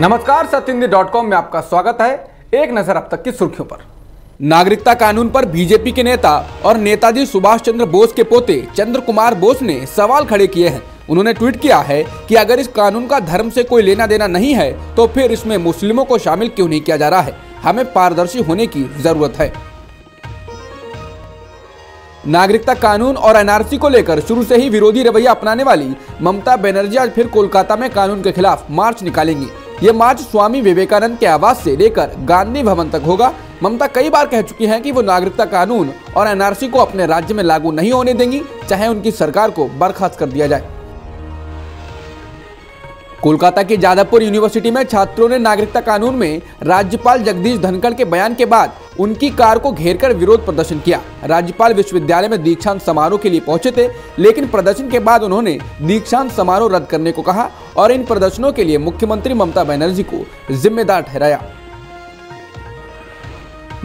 नमस्कार सत्यिंदी dot com में आपका स्वागत है एक नज़र अब तक की सुर्खियों पर। नागरिकता कानून पर बीजेपी के नेता और नेताजी सुभाष चंद्र बोस के पोते चंद्र कुमार बोस ने सवाल खड़े किए हैं। उन्होंने ट्वीट किया है कि अगर इस कानून का धर्म से कोई लेना देना नहीं है तो फिर इसमें मुस्लिमों को शामिल क्यों नहीं किया जा रहा है? हमें पारदर्शी होने की ज़रूरत है। नागरिकता कानून और एनआरसी को लेकर शुरू से ही विरोधी रवैया अपनाने वाली ममता बनर्जी आज फिर कोलकाता में कानून के खिलाफ मार्च निकालेंगी। ये मार्च स्वामी विवेकानंद के आवास से लेकर गांधी भवन तक होगा। ममता कई बार कह चुकी हैं कि वो नागरिकता कानून और एनआरसी को अपने राज्य में लागू नहीं होने देंगी, चाहे उनकी सरकार को बर्खास्त कर दिया जाए। कोलकाता की जादवपुर यूनिवर्सिटी में छात्रों ने नागरिकता कानून में राज्यपाल जगदीश धनखड़ के बयान के बाद उनकी कार को घेरकर विरोध प्रदर्शन किया। राज्यपाल विश्वविद्यालय में दीक्षांत समारोह के लिए पहुँचे थे, लेकिन प्रदर्शन के बाद उन्होंने दीक्षांत समारोह रद्द करने को कहा। और इन प्रदर्शनों के लिए मुख्यमंत्री ममता बनर्जी को जिम्मेदार ठहराया।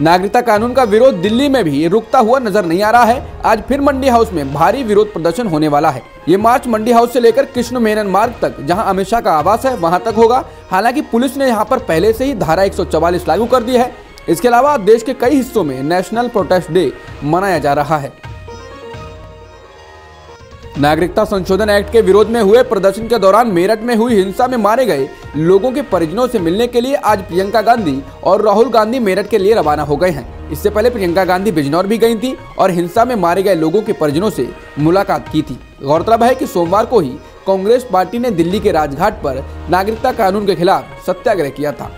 नागरिकता कानून का विरोध दिल्ली में भी रुकता हुआ नज़र नहीं आ रहा है। आज फिर मंडी हाउस में भारी विरोध प्रदर्शन होने वाला है। ये मार्च मंडी हाउस से लेकर कृष्ण मेनन मार्ग तक, जहाँ अमित शाह का आवास है, वहाँ तक होगा। हालाँकि पुलिस ने यहाँ पर पहले से ही धारा 144 लागू कर दी है। इसके अलावा देश के कई हिस्सों में नेशनल प्रोटेस्ट डे मनाया जा रहा है। नागरिकता संशोधन एक्ट के विरोध में हुए प्रदर्शन के दौरान मेरठ में हुई हिंसा में मारे गए लोगों के परिजनों से मिलने के लिए आज प्रियंका गांधी और राहुल गांधी मेरठ के लिए रवाना हो गए हैं। इससे पहले प्रियंका गांधी बिजनौर भी गई थी और हिंसा में मारे गए लोगों के परिजनों से मुलाकात की थी। गौरतलब है कि सोमवार को ही कांग्रेस पार्टी ने दिल्ली के राजघाट पर नागरिकता कानून के खिलाफ सत्याग्रह किया था।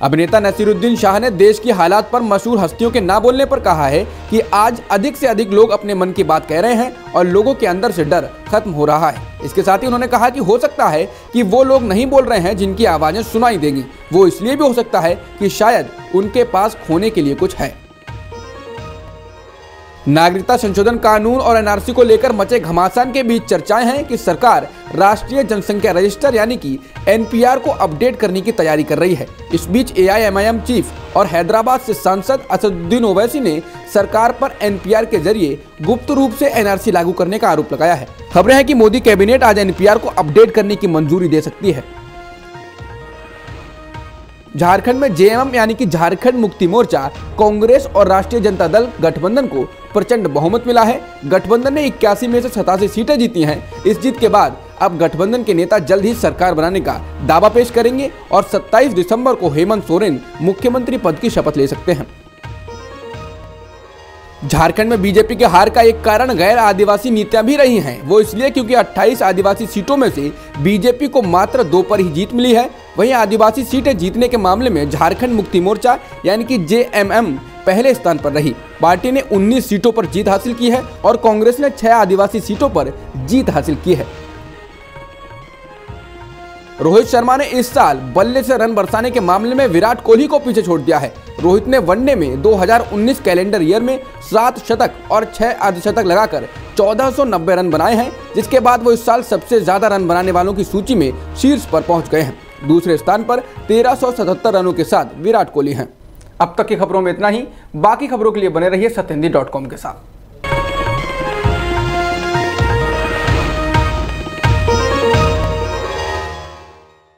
अभिनेता नसीरुद्दीन शाह ने देश की हालात पर मशहूर हस्तियों के ना बोलने पर कहा है कि आज अधिक से अधिक लोग अपने मन की बात कह रहे हैं और लोगों के अंदर से डर खत्म हो रहा है। इसके साथ ही उन्होंने कहा कि हो सकता है कि वो लोग नहीं बोल रहे हैं जिनकी आवाज़ें सुनाई देंगी। वो इसलिए भी हो सकता है कि शायद उनके पास खोने के लिए कुछ है। नागरिकता संशोधन कानून और एनआरसी को लेकर मचे घमासान के बीच चर्चाएँ हैं कि सरकार राष्ट्रीय जनसंख्या रजिस्टर, यानी कि एनपीआर को अपडेट करने की तैयारी कर रही है। इस बीच एआईएमआईएम चीफ और हैदराबाद से सांसद असदुद्दीन ओवैसी ने सरकार पर एनपीआर के ज़रिए गुप्त रूप से एनआरसी लागू करने का आरोप लगाया है। खबरें हैं कि मोदी कैबिनेट आज एनपीआर को अपडेट करने की मंजूरी दे सकती है। झारखंड में जेएमएम, यानी कि झारखंड मुक्ति मोर्चा, कांग्रेस और राष्ट्रीय जनता दल गठबंधन को प्रचंड बहुमत मिला है। गठबंधन ने इक्यासी में से सतासी सीटें जीती हैं। इस जीत के बाद अब गठबंधन के नेता जल्द ही सरकार बनाने का दावा पेश करेंगे और 27 दिसंबर को हेमंत सोरेन मुख्यमंत्री पद की शपथ ले सकते हैं। झारखंड में बीजेपी के हार का एक कारण गैर आदिवासी नीतियाँ भी रही हैं। वो इसलिए क्योंकि 28 आदिवासी सीटों में से बीजेपी को मात्र दो पर ही जीत मिली है। वहीं आदिवासी सीटें जीतने के मामले में झारखंड मुक्ति मोर्चा, यानी कि जेएमएम पहले स्थान पर रही। पार्टी ने 19 सीटों पर जीत हासिल की है और कांग्रेस ने छह आदिवासी सीटों पर जीत हासिल की है। रोहित शर्मा ने इस साल बल्ले से रन बरसाने के मामले में विराट कोहली को पीछे छोड़ दिया है। रोहित ने वनडे में 2019 कैलेंडर ईयर में सात शतक और छह अर्धशतक लगाकर 1490 रन बनाए हैं, जिसके बाद वो इस साल सबसे ज़्यादा रन बनाने वालों की सूची में शीर्ष पर पहुँच गए हैं। दूसरे स्थान पर तेरह रनों के साथ विराट कोहली हैं। अब तक की खबरों में इतना ही। बाकी खबरों के लिए बने रहिए सत्यहिंदी के साथ।